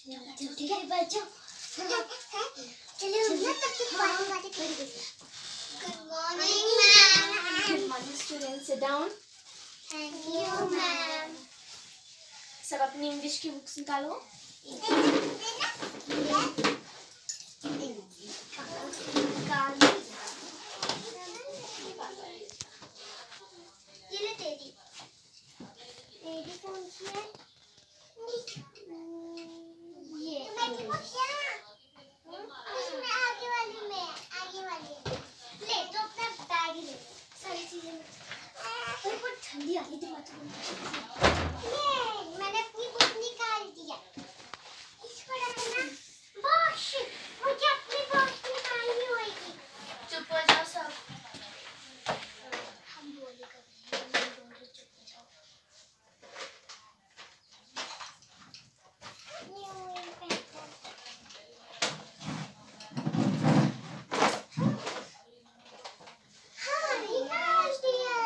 ठीक है बैठ चलो ना तब तक पानी वाली कर good morning ma'am Good morning, students. Sit down. Thank you ma'am सब अपनी इंग्लिश की बुक्स निकालो ये तेरी कौन सी है ये मेरी बुक इसमें आगे वाली में आगे वाली ले तो अपना बैग ले सारी चीज़ें अरे बहुत ठंडी आ रही थी मतलब ये मैंने अपनी बुक निकाल दिया इसको रखना बॉश मुझे अपनी बॉश निकालनी होगी चुप हो जाओ सब हम बोले कभी हम बोल रहे चुप हो जाओ हाँ, निकाल दिया।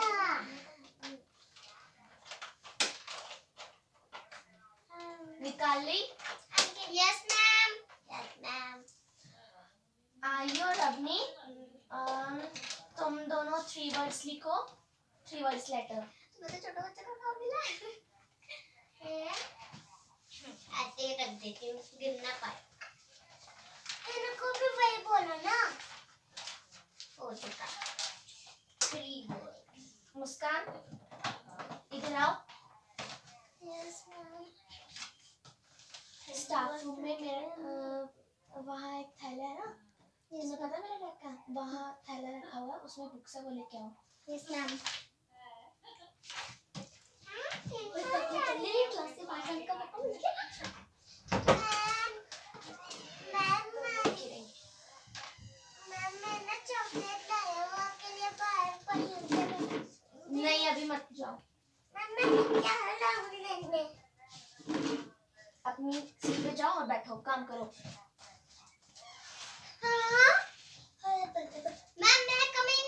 निकाल ली Yes, ma'am. Yes, ma'am. आई और अवनी तुम दोनों थ्री वर्ड्स लिखो थ्री वर्ड्स लेटर तुम्हें तो छोटा का काम मिला? है? ऐसे रख देती हूँ गिर ना पाए। इनको भी वही बोलो ना। हो चुका। थ्री वर्ड मुस्कान इधर आओ। यस मैम स्टाफ रूम में मेरे वहाँ एक थैला है ना? तुम्हें पता मेरा बैग कहाँ वहाँ थैला रखा हुआ है उसमें बुक्स है वो लेके आओ। यस मैम क्लास से बाहर जाने का मौका मिल गया मैम हूँ नहीं अभी मत जाओ। अपनी सीट पे जाओ और बैठो काम करो हाँ हाय बल्ले बल्ले मैम मैं कम इन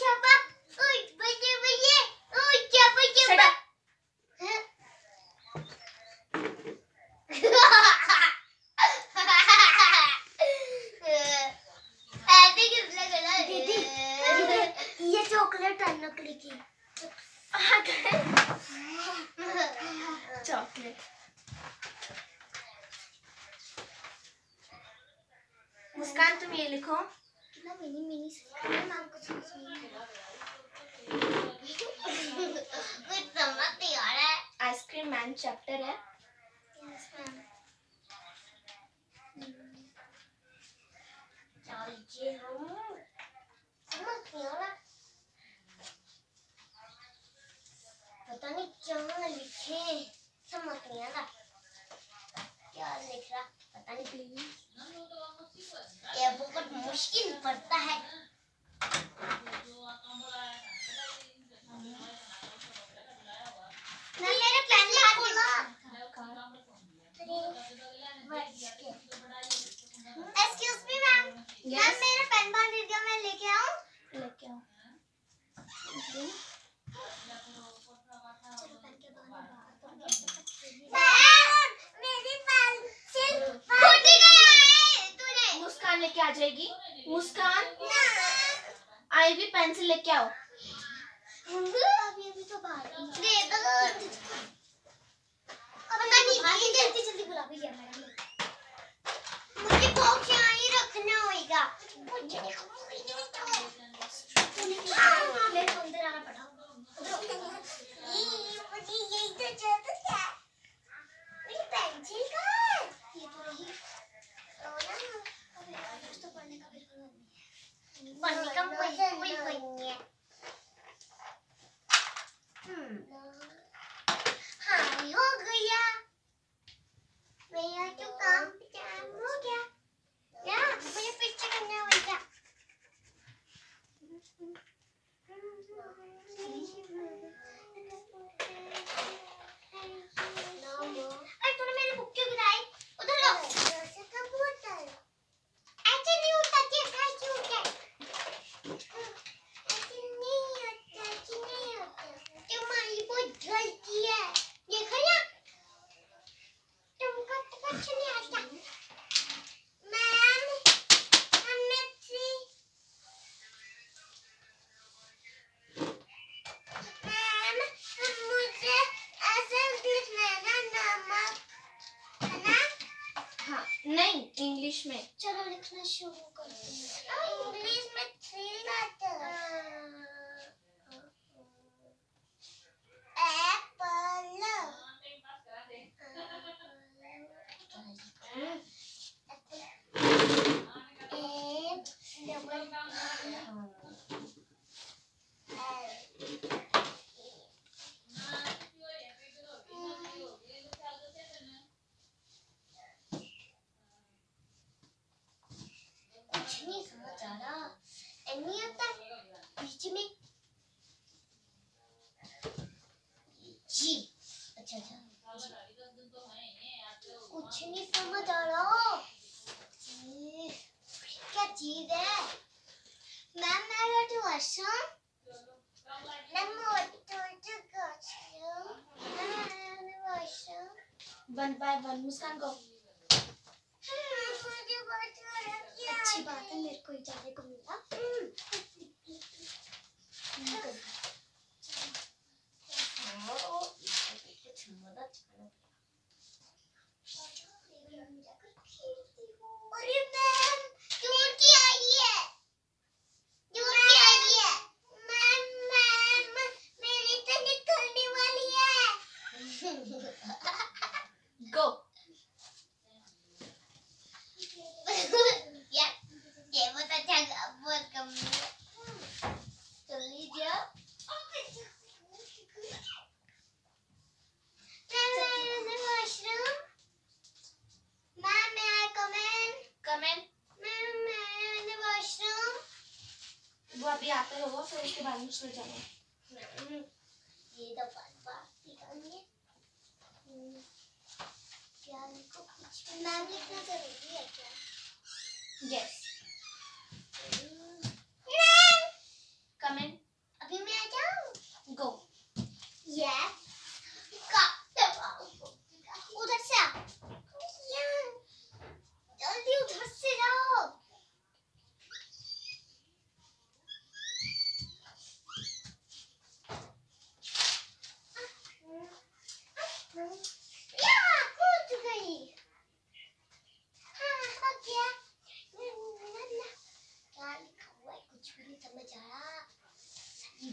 छापा ओए बल्ले बल्ले ओए छापा Shut छापा up. ऐसे किस लगा दीदी ये चॉकलेट है की। चॉकलेट लिखो कितना मिनी मिनी सा है मैम को समझ नहीं कुछ समझ नहीं आ रहा है आइसक्रीम मैन चैप्टर है यस मैम चलिए हम समझ नहीं आ रहा पता नहीं क्या लिखे समझ नहीं आ रहा क्या लिख रहा पता नहीं प्लीज़ ये बहुत मुश्किल पड़ता है मैं मेरे पेन ला दूँगा एक्सक्यूज मी मैम मैम मेरा पेन बाहर गिर गया मैं लेके आऊँ लेके आओ मैम मेरी पेंसिल फूट गया है तूने जाएगी मुस्कान? आई भी पेंसिल लेके आओ। Bye. इंग्लिश में। चलो लिखना शुरू करते हैं इंग्लिश में थ्री एन नहीं आता बीच में जी अच्छा अच्छा कुछ नहीं समझ आ रहा क्या चीज़ है मैम मैं go to washroom one by one Muskan को अच्छी बात है मेरे को ही जाने को मिला अरे मैम दूर की आई है दूर की आई है मैम मैम मेरी तो निकलने वाली है गो यार ये बहुत अच्छा गा- बहुत कम है। जल्दी जाओ मैम मैं in the washroom. Ma'am, may I come in? Come in Ma'am, may I in the washroom? वो अभी आते होगा फिर उसके बाद में सो जाना ये तो है हम्म, क्या लिखो कुछ? मैम लिखना ज़रूरी है क्या? यस